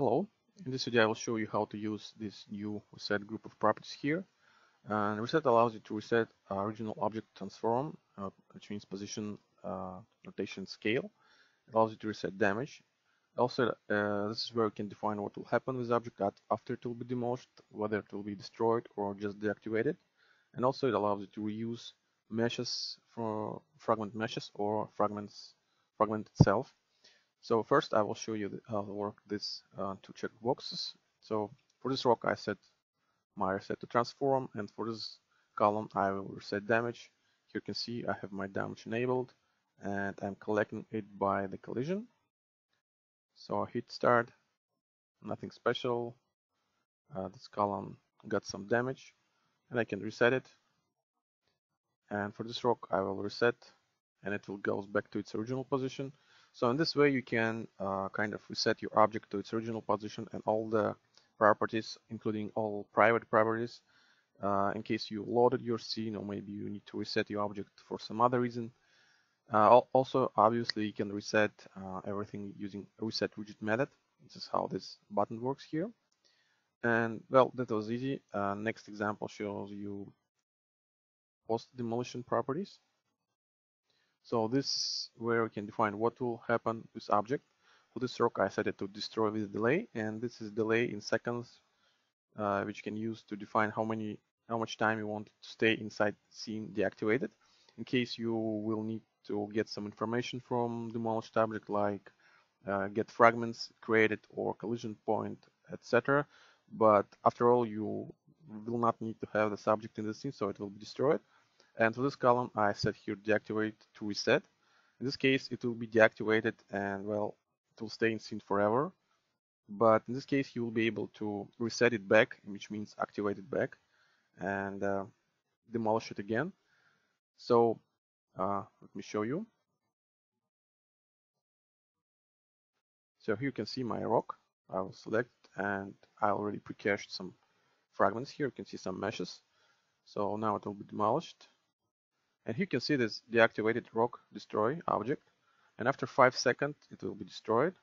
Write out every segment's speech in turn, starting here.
Hello, in this video I will show you how to use this new reset group of properties here. And reset allows you to reset original object transform, uh, which means position, uh, rotation, scale. It allows you to reset damage. Also, uh, this is where you can define what will happen with the object after it will be demolished, whether it will be destroyed or just deactivated. And also it allows you to reuse meshes for fragment meshes or fragments, fragment itself. So first I will show you how to work this uh, two check boxes. So for this rock I set my reset to transform and for this column I will reset damage. Here you can see I have my damage enabled and I'm collecting it by the collision. So I hit start, nothing special. Uh, this column got some damage and I can reset it. And for this rock I will reset and it will goes back to its original position. So in this way, you can uh, kind of reset your object to its original position and all the properties, including all private properties, uh, in case you loaded your scene or maybe you need to reset your object for some other reason. Uh, also, obviously, you can reset uh, everything using reset rigid method. This is how this button works here. And well, that was easy. Uh, next example shows you post demolition properties. So this is where we can define what will happen with object. For this rock, I set it to destroy with delay, and this is delay in seconds, uh, which you can use to define how many, how much time you want to stay inside scene deactivated. In case you will need to get some information from demolished object, like uh, get fragments created or collision point, etc. But after all, you will not need to have the subject in the scene, so it will be destroyed. And for this column, I set here deactivate to reset. In this case, it will be deactivated and well, it will stay in scene forever. But in this case, you will be able to reset it back, which means activate it back and uh, demolish it again. So uh, let me show you. So here you can see my rock. I will select and I already pre-cached some fragments here. You can see some meshes. So now it will be demolished. And here you can see this deactivated rock destroy object. And after five seconds, it will be destroyed.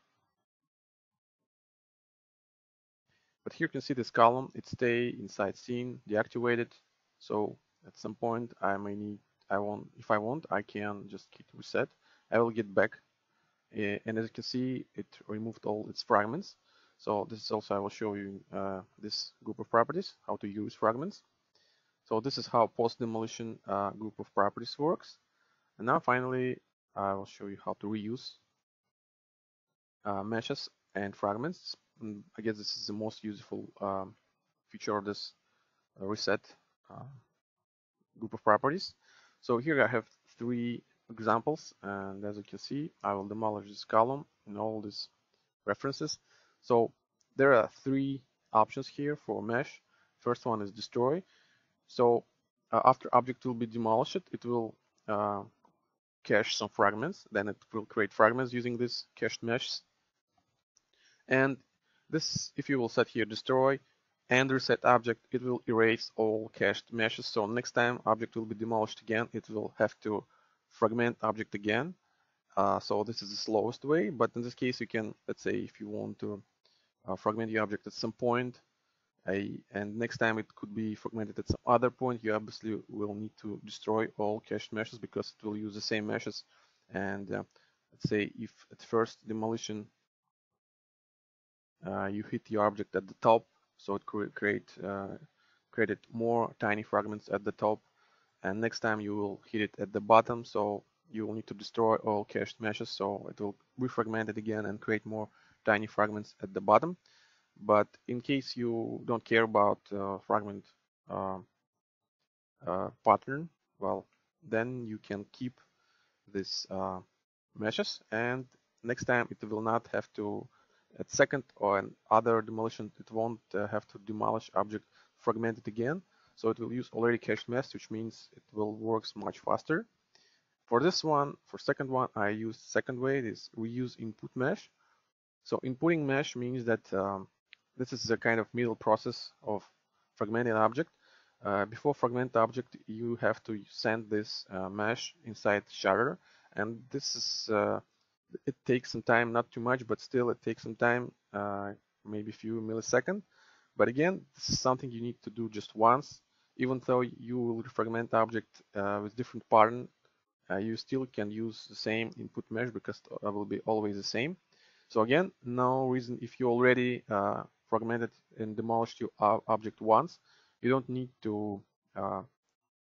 But here you can see this column, it stay inside scene, deactivated. So at some point I may need, I want, if I want, I can just hit reset. I will get back. Uh, and as you can see, it removed all its fragments. So this is also, I will show you uh, this group of properties, how to use fragments. So this is how post-demolition uh, group of properties works. And now finally, I will show you how to reuse uh, meshes and fragments. And I guess this is the most useful um, feature of this uh, reset uh, group of properties. So here I have three examples, and as you can see, I will demolish this column and all these references. So there are three options here for mesh. First one is destroy. So uh, after object will be demolished, it will uh, cache some fragments. Then it will create fragments using this cached meshes. And this, if you will set here destroy and reset object, it will erase all cached meshes. So next time object will be demolished again, it will have to fragment object again. Uh, so this is the slowest way, but in this case, you can, let's say, if you want to uh, fragment the object at some point, and next time it could be fragmented at some other point, you obviously will need to destroy all cached meshes because it will use the same meshes. And uh, let's say if at first demolition uh, you hit the object at the top, so it could create uh, created more tiny fragments at the top, and next time you will hit it at the bottom, so you will need to destroy all cached meshes, so it will refragment it again and create more tiny fragments at the bottom. But in case you don't care about uh, fragment uh, uh, pattern, well, then you can keep this uh, meshes. And next time it will not have to at second or other demolition it won't have to demolish object fragment it again. So it will use already cached mesh which means it will works much faster. For this one for second one I use second way is reuse input mesh. So inputting mesh means that um, this is a kind of middle process of fragmenting object. Uh, before fragment object, you have to send this uh, mesh inside Shatter, and this is uh, it takes some time, not too much, but still it takes some time. Uh, maybe few milliseconds. But again, this is something you need to do just once. Even though you will fragment object uh, with different pattern, uh, you still can use the same input mesh because it will be always the same. So again, no reason if you already fragmented and demolished your object once, you don't need to uh,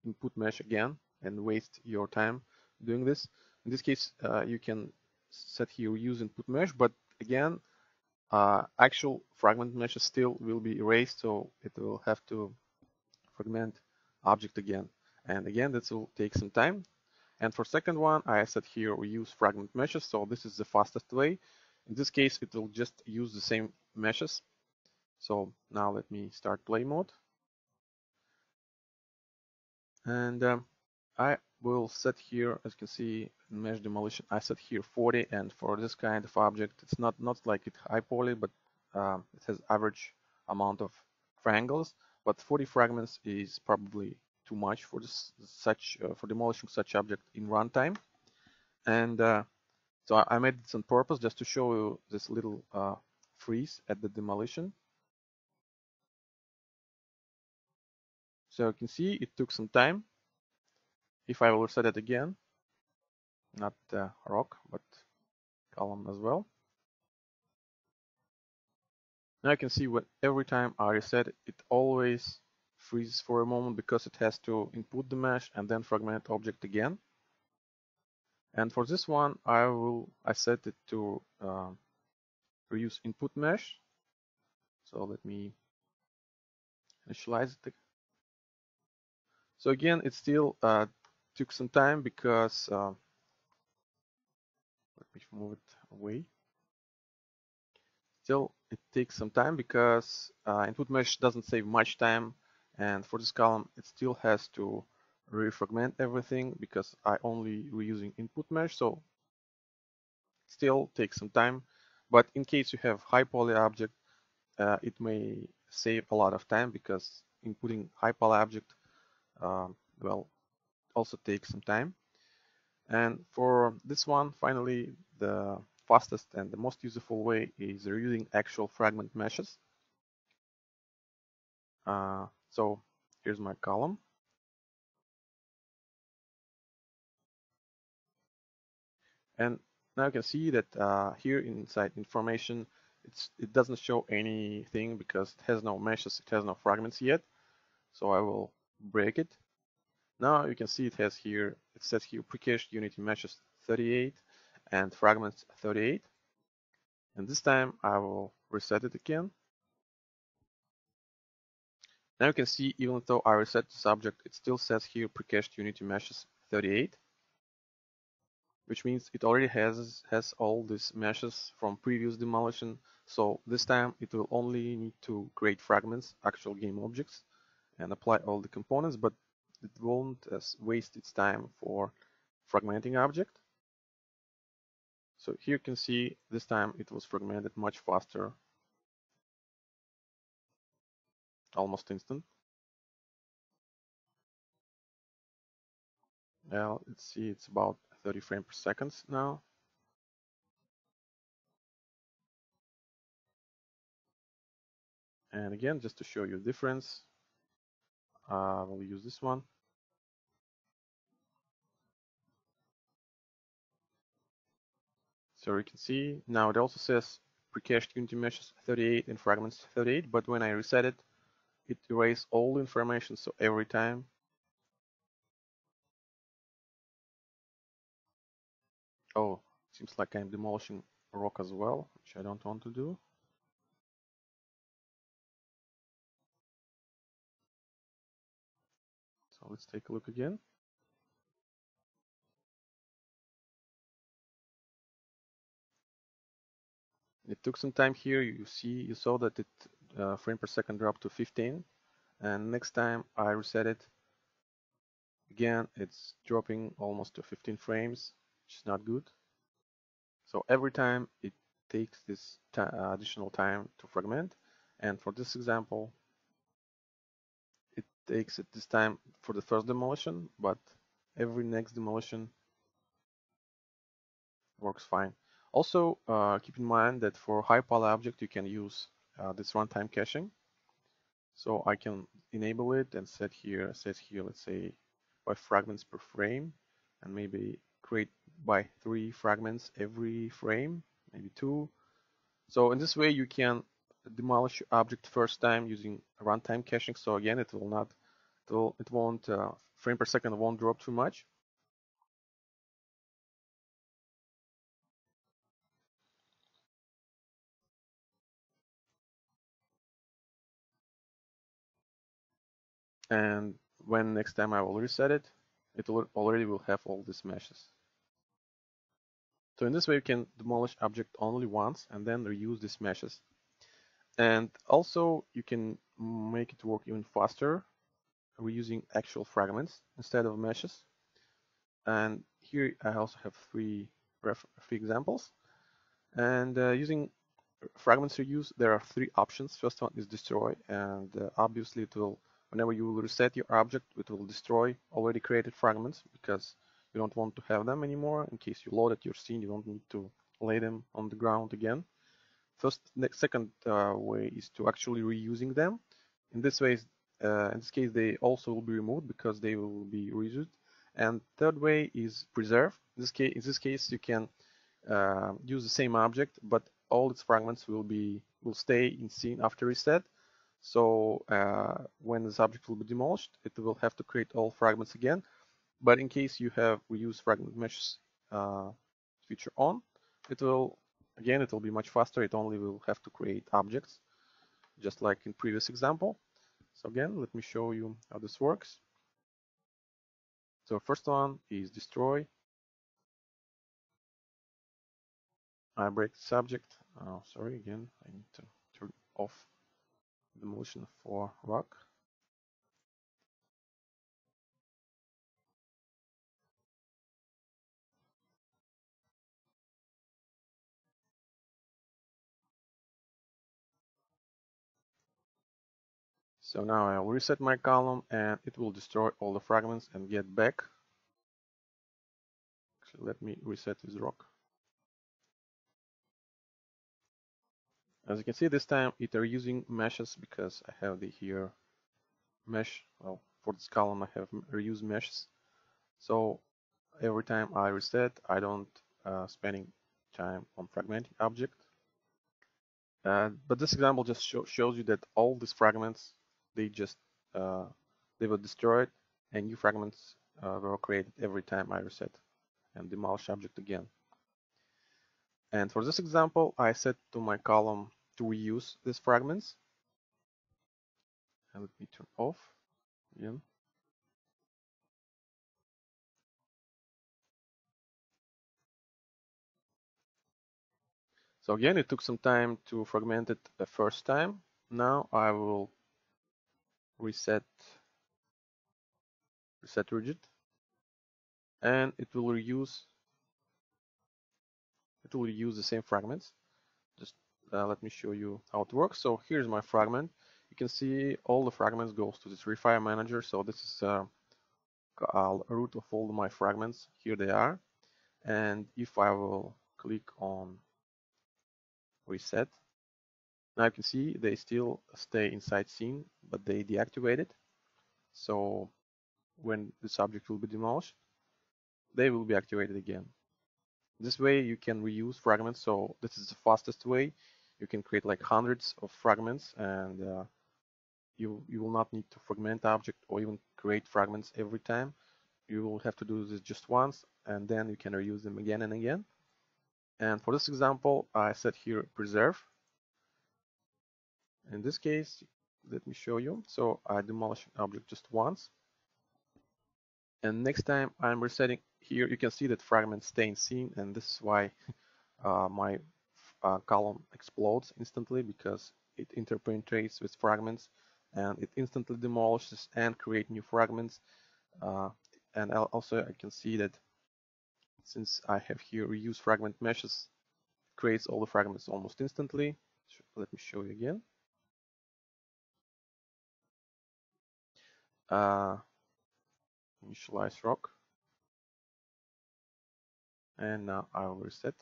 input mesh again and waste your time doing this. In this case, uh, you can set here use input mesh, but again, uh, actual fragment meshes still will be erased, so it will have to fragment object again. And again, this will take some time. And for second one, I said here we use fragment meshes, so this is the fastest way. In this case, it will just use the same meshes. So now let me start play mode. And um, I will set here, as you can see, mesh demolition, I set here 40, and for this kind of object, it's not, not like it high poly, but um, it has average amount of triangles, but 40 fragments is probably too much for this such uh, for demolishing such object in runtime. And uh, so I made this on purpose just to show you this little uh, freeze at the demolition. So you can see it took some time. If I will reset it again, not uh, rock, but column as well. Now you can see what every time I reset it, it always freezes for a moment because it has to input the mesh and then fragment object again. And for this one, I will I set it to uh, reuse input mesh. So let me initialize it. So again, it still uh, took some time because uh, let me move it away. Still, it takes some time because uh, input mesh doesn't save much time and for this column, it still has to refragment everything because I only reusing input mesh. So still takes some time. But in case you have high poly object, uh, it may save a lot of time because inputting high poly object, um, well, also takes some time. And for this one, finally, the fastest and the most useful way is reusing actual fragment meshes. Uh, so here's my column. And now you can see that uh, here inside information, it doesn't show anything because it has no meshes, it has no fragments yet. So I will break it. Now you can see it has here, it says here precached unity meshes 38 and fragments 38. And this time I will reset it again. Now you can see even though I reset the subject, it still says here precached unity meshes 38, which means it already has, has all these meshes from previous demolition. So this time it will only need to create fragments, actual game objects, and apply all the components, but it won't waste its time for fragmenting object. So here you can see this time it was fragmented much faster almost instant. Well, let's see, it's about 30 frames per second now. And again, just to show you the difference, uh, will use this one. So you can see now it also says precached unity meshes 38 and fragments 38, but when I reset it, it erases all information so every time oh seems like I'm demolishing rock as well which I don't want to do let's take a look again. It took some time here. You see you saw that it uh, frame per second dropped to 15 and next time I reset it again it's dropping almost to 15 frames which is not good. So every time it takes this uh, additional time to fragment. And for this example takes it this time for the first demolition but every next demolition works fine also uh, keep in mind that for high poly object you can use uh, this runtime caching. So I can enable it and set here, set here, let's say by fragments per frame and maybe create by three fragments every frame, maybe two. So in this way you can demolish object first time using runtime caching. So again, it will not, it, will, it won't, uh, frame per second won't drop too much. And when next time I will reset it, it will already will have all these meshes. So in this way, you can demolish object only once and then reuse these meshes. And also you can make it work even faster We're using actual fragments instead of meshes. And here I also have three, three examples. And uh, using fragments reuse, there are three options. First one is destroy, and uh, obviously it will, whenever you will reset your object, it will destroy already created fragments because you don't want to have them anymore. In case you load loaded your scene, you don't need to lay them on the ground again. First, next, second uh, way is to actually reusing them. In this way, uh, in this case, they also will be removed because they will be reused. And third way is preserve. In this case, in this case you can uh, use the same object, but all its fragments will be will stay in scene after reset. So uh, when this object will be demolished, it will have to create all fragments again. But in case you have reuse fragment meshes uh, feature on, it will Again, it will be much faster. It only will have to create objects, just like in previous example. So again, let me show you how this works. So first one is destroy. I break subject. Oh, sorry, again, I need to turn off the motion for rock. So now I'll reset my column and it will destroy all the fragments and get back. Actually, let me reset this rock. As you can see, this time it are using meshes because I have the here mesh. Well, for this column I have reuse meshes. So every time I reset, I don't uh, spending time on fragmenting object. Uh, but this example just shows you that all these fragments they just uh, they were destroyed and new fragments uh, were created every time I reset and demolish object again. And for this example, I set to my column to reuse these fragments. And let me turn off again. So again, it took some time to fragment it the first time. Now I will reset reset rigid and it will reuse it will reuse the same fragments. Just uh, let me show you how it works. So here's my fragment. You can see all the fragments goes to this RayFire manager. So this is uh, a root of all my fragments. Here they are. And if I will click on reset now you can see they still stay inside scene, but they deactivated. So when the subject will be demolished, they will be activated again. This way you can reuse fragments. So this is the fastest way. You can create like hundreds of fragments and uh, you, you will not need to fragment object or even create fragments every time. You will have to do this just once and then you can reuse them again and again. And for this example, I set here preserve in this case, let me show you. So I demolish an object just once. And next time I'm resetting here, you can see that fragments stay in scene. And this is why uh, my uh, column explodes instantly because it interpenetrates with fragments and it instantly demolishes and create new fragments. Uh, and also I can see that since I have here reuse fragment meshes, creates all the fragments almost instantly. Let me show you again. Uh, initialize rock and now I will reset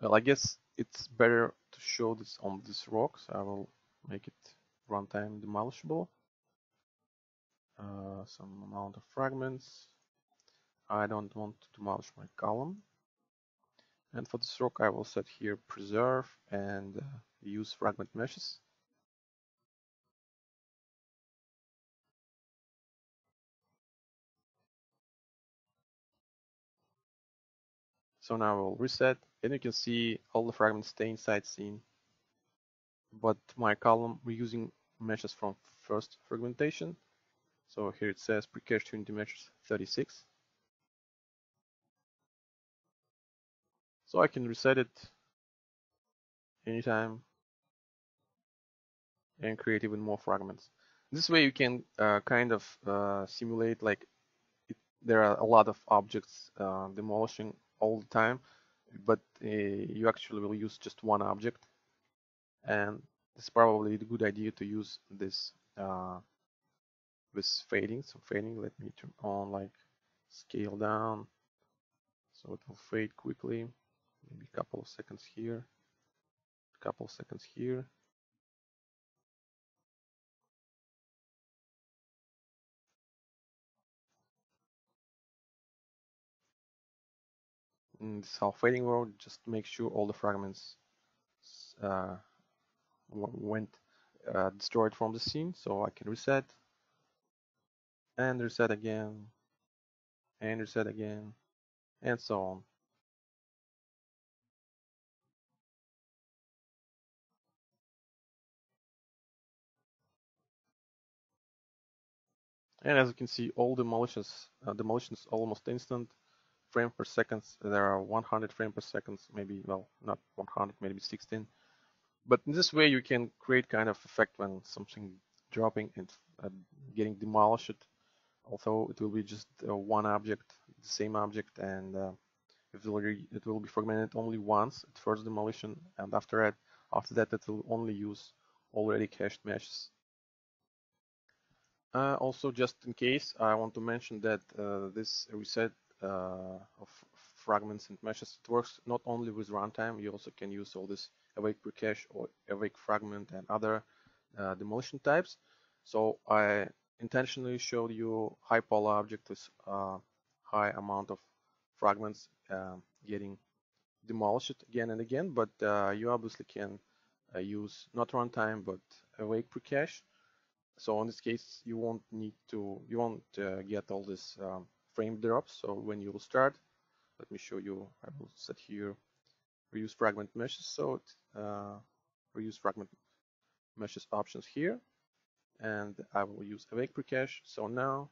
Well, I guess it's better to show this on this rock, so I will make it runtime demolishable. Uh, some amount of fragments. I don't want to demolish my column. And for this rock, I will set here preserve and uh, use fragment meshes. So now I will reset and you can see all the fragments stay inside scene. But my column, we're using meshes from first fragmentation. So here it says precached unity meshes 36. So I can reset it anytime and create even more fragments. This way you can uh, kind of uh, simulate like it, there are a lot of objects uh, demolishing all the time, but uh, you actually will use just one object. And it's probably a good idea to use this uh, with fading. So fading, let me turn on like scale down so it will fade quickly maybe a couple of seconds here, a couple of seconds here. In this how fading mode, just make sure all the fragments uh, went uh, destroyed from the scene, so I can reset. And reset again. And reset again. And so on. And as you can see, all demolitions, uh, demolitions almost instant, frame per second. There are 100 frame per second, maybe, well, not 100, maybe 16. But in this way, you can create kind of effect when something dropping and uh, getting demolished. Although it will be just uh, one object, the same object, and uh, it will, be fragmented only once at first demolition, and after that, after that, it will only use already cached meshes. Uh, also, just in case, I want to mention that uh, this reset of fragments and meshes, it works not only with runtime, you also can use all this awake precache or awake fragment and other uh, demolition types. So I intentionally showed you high poly object with uh, high amount of fragments um, getting demolished again and again, but uh, you obviously can use not runtime but awake precache so in this case, you won't need to, you won't uh, get all this um, frame drops. So when you will start, let me show you, I will set here reuse fragment meshes. So uh, reuse fragment meshes options here. And I will use awake precache. So now,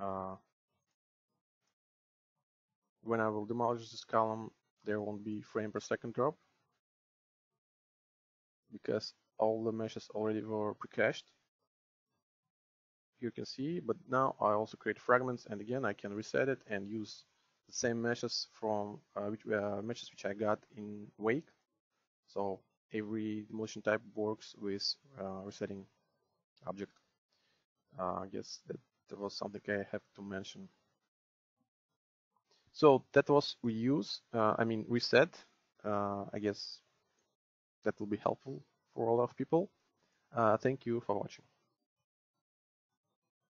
uh, when I will demolish this column, there won't be frame per second drop because all the meshes already were pre-cached. You can see, but now I also create fragments and again I can reset it and use the same meshes from uh, which, uh, meshes which I got in Wake. So every demolition type works with uh, resetting object. Uh, I guess that, that was something I have to mention. So that was reuse, uh, I mean reset. Uh, I guess that will be helpful for a lot of people. Thank you for watching.